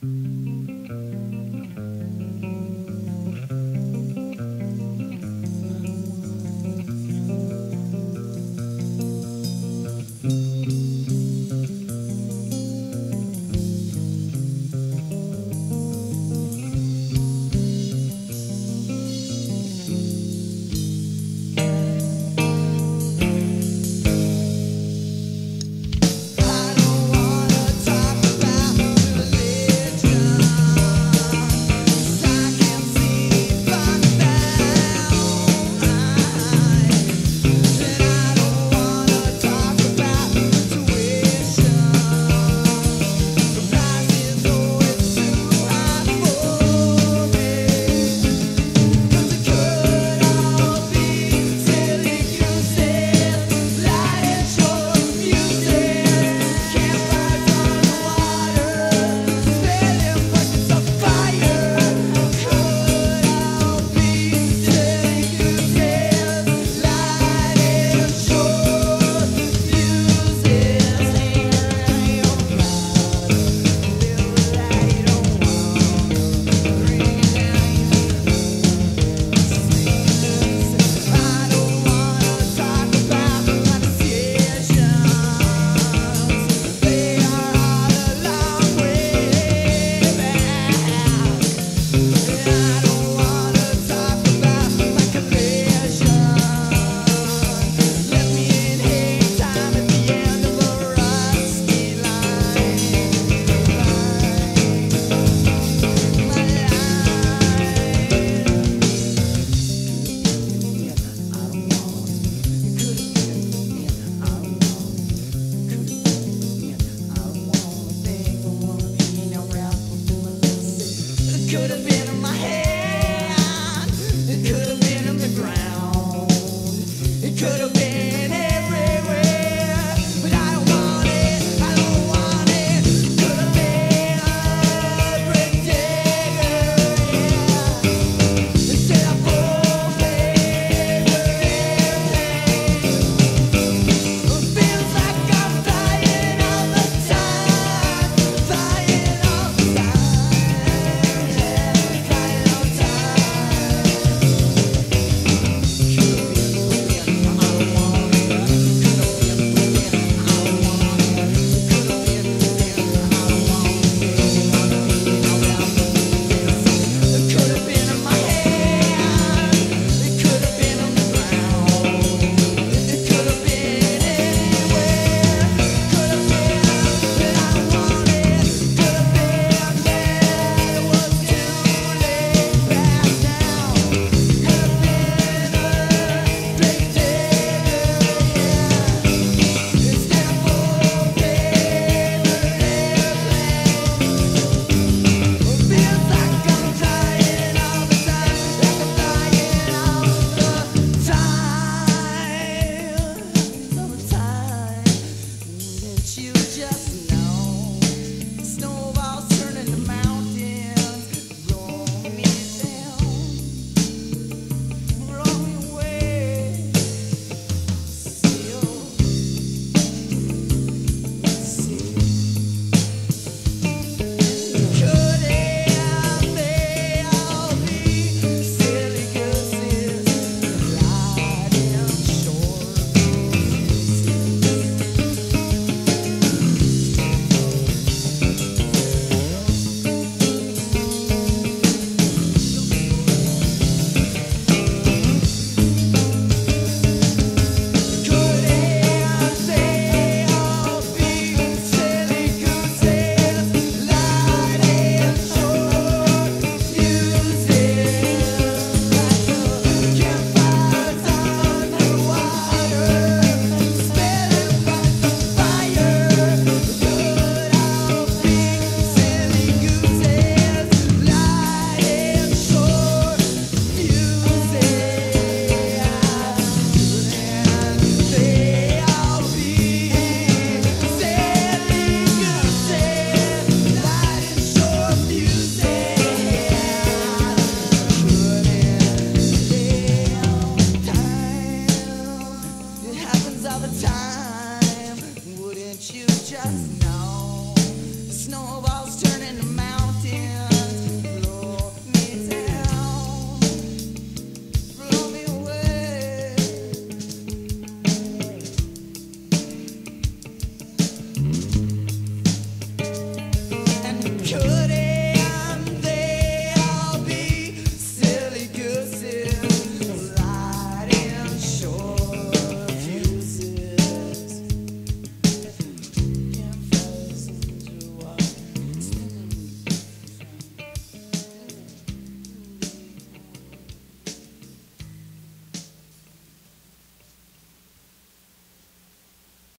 could